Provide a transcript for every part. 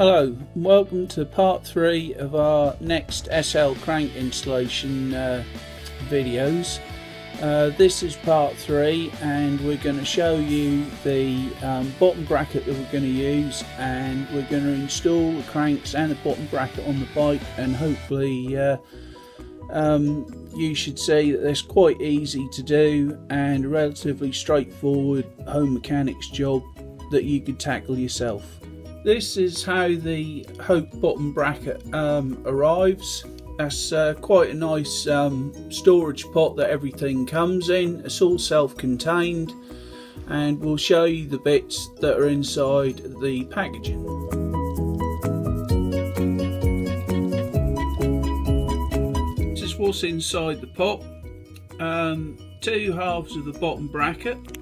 Hello, welcome to part three of our next SL crank installation uh, videos. Uh, this is part three and we're going to show you the um, bottom bracket that we're going to use and we're going to install the cranks and the bottom bracket on the bike and hopefully uh, um, you should see that that's quite easy to do and a relatively straightforward home mechanics job that you could tackle yourself. This is how the Hope bottom bracket um, arrives. That's uh, quite a nice um, storage pot that everything comes in. It's all self-contained and we'll show you the bits that are inside the packaging. This is what's inside the pot. Um, two halves of the bottom bracket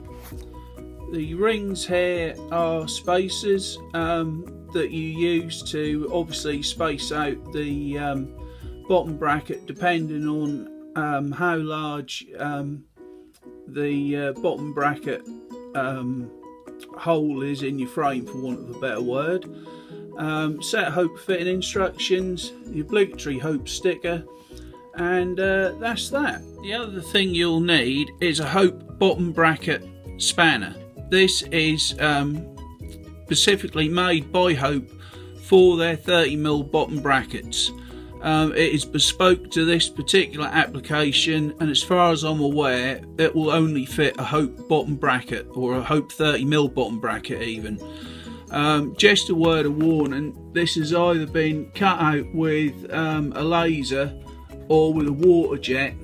the rings here are spacers um, that you use to obviously space out the um, bottom bracket depending on um, how large um, the uh, bottom bracket um, hole is in your frame for want of a better word. Set hope fitting instructions, the obligatory hope sticker and uh, that's that. The other thing you'll need is a hope bottom bracket spanner. This is um, specifically made by Hope for their 30mm bottom brackets. Um, it is bespoke to this particular application and as far as I'm aware it will only fit a Hope bottom bracket or a Hope 30mm bottom bracket even. Um, just a word of warning, this has either been cut out with um, a laser or with a water jet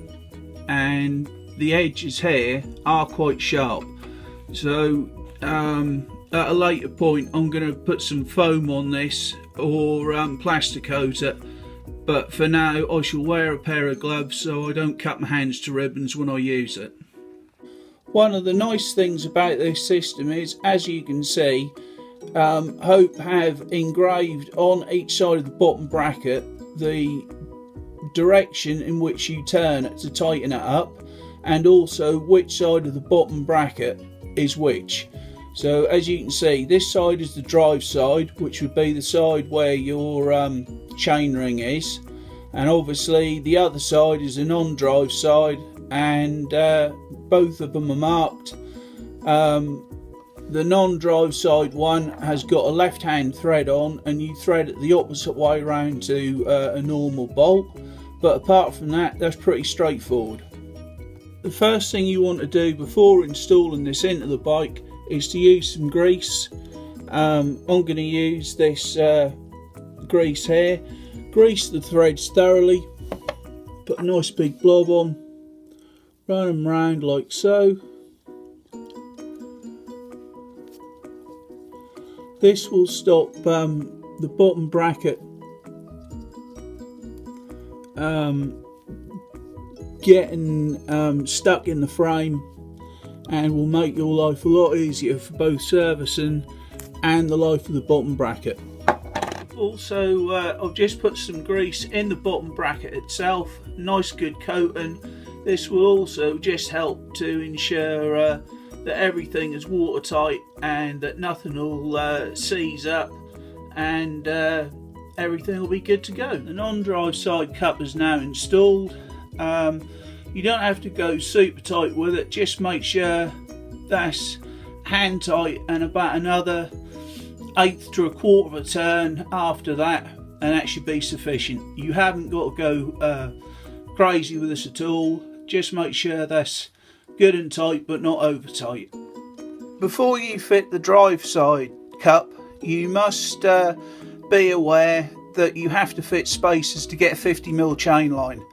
and the edges here are quite sharp. So um, at a later point I'm going to put some foam on this or um, plastic coat it but for now I shall wear a pair of gloves so I don't cut my hands to ribbons when I use it. One of the nice things about this system is as you can see um, Hope have engraved on each side of the bottom bracket the direction in which you turn to tighten it up and also which side of the bottom bracket is which. So as you can see, this side is the drive side, which would be the side where your um, chainring is. And obviously the other side is a non-drive side and uh, both of them are marked. Um, the non-drive side one has got a left-hand thread on and you thread it the opposite way around to uh, a normal bolt. But apart from that, that's pretty straightforward. The first thing you want to do before installing this into the bike is to use some grease. Um, I'm going to use this uh, grease here. Grease the threads thoroughly. Put a nice big blob on. Run them round like so. This will stop um, the bottom bracket um, getting um, stuck in the frame and will make your life a lot easier for both servicing and the life of the bottom bracket. Also, uh, I've just put some grease in the bottom bracket itself, nice good coating. This will also just help to ensure uh, that everything is watertight and that nothing will uh, seize up and uh, everything will be good to go. The non-drive side cup is now installed um, you don't have to go super tight with it, just make sure that's hand tight and about another eighth to a quarter of a turn after that and that should be sufficient. You haven't got to go uh, crazy with this at all, just make sure that's good and tight but not over tight. Before you fit the drive side cup you must uh, be aware that you have to fit spacers to get a 50mm chain line.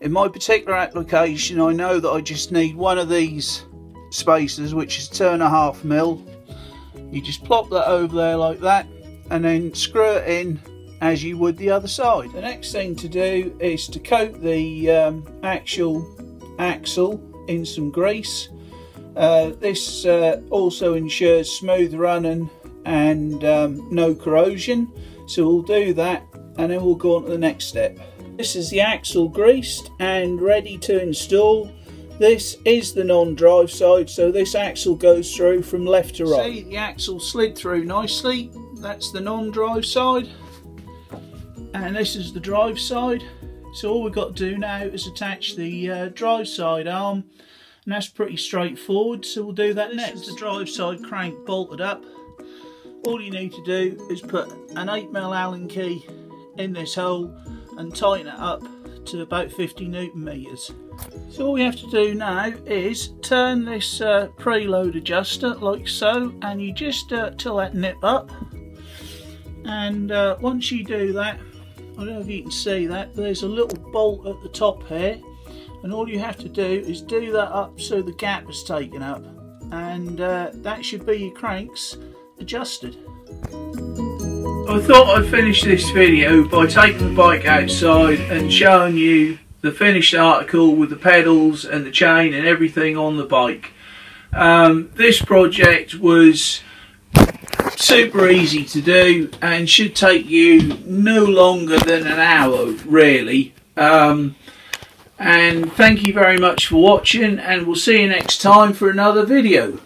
In my particular application, I know that I just need one of these spacers, which is two and a half mil. You just plop that over there like that, and then screw it in as you would the other side. The next thing to do is to coat the um, actual axle in some grease. Uh, this uh, also ensures smooth running and um, no corrosion. So we'll do that and then we'll go on to the next step. This is the axle greased and ready to install. This is the non-drive side, so this axle goes through from left to right. See, the axle slid through nicely. that's the non-drive side and this is the drive side so all we've got to do now is attach the uh, drive side arm and that's pretty straightforward so we'll do that this next. the drive side crank bolted up all you need to do is put an 8mm Allen key in this hole and tighten it up to about 50 newton meters. So all we have to do now is turn this uh, preload adjuster like so and you just uh, till that nip up and uh, once you do that I don't know if you can see that there's a little bolt at the top here and all you have to do is do that up so the gap is taken up and uh, that should be your cranks adjusted. I thought I'd finish this video by taking the bike outside and showing you the finished article with the pedals and the chain and everything on the bike. Um, this project was super easy to do and should take you no longer than an hour really. Um, and thank you very much for watching and we'll see you next time for another video.